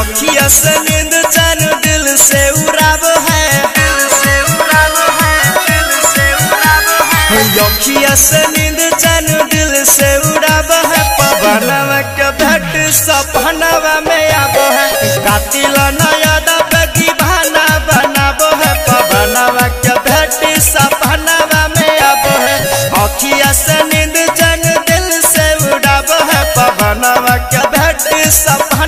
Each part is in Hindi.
अखिया से नींद दिल से उड़ाब है। अखिया से नींद चैन दिल से उड़ाब है। पवनवा के भेट सपनवा में आब है। कातिल नयदा बेगी बनाब है। के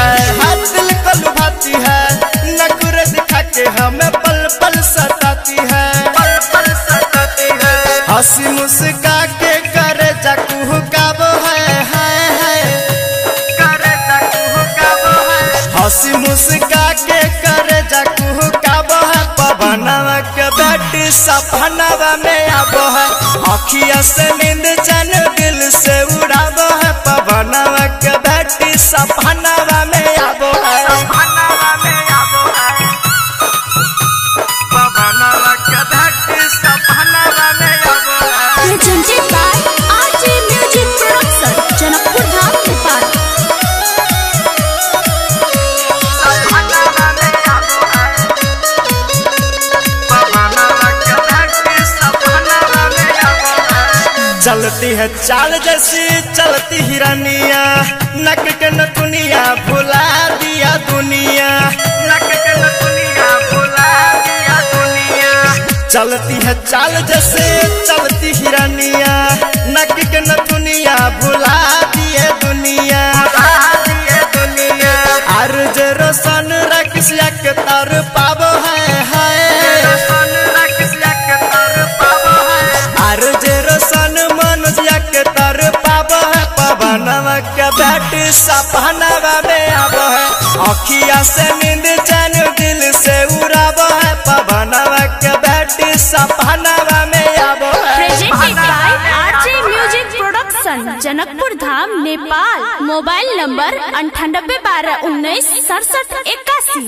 है है दिल को लुभाती है, नखरे दिखा के हमें पल पल सताती है। पल पल सताती है। हँसी मुस्का के करे जाकू काबो है है है। करे जाकू काबो है। हँसी मुस्का के करे जाकू काबो है। पवनवा के बेटी सपनवा में आबो है। अखिया से नींद चैन दिल से उड़ाबो चलती है चाल जैसी, चलती हिरनिया नक के दुनिया भुला दिया दुनिया। नक के नथुनिया भुला दिया दुनिया। चलती है चाल जैसे, चलती हिरनिया नक के नथुनिया भुला दिए अखिया से नींद चैन दिल से उड़ाबो है पवनव के बेटी सपनवा में आबो जनकपुर धाम नेपाल। मोबाइल नंबर अंठानबे बारह उन्नीस सड़सठ इक्यासी।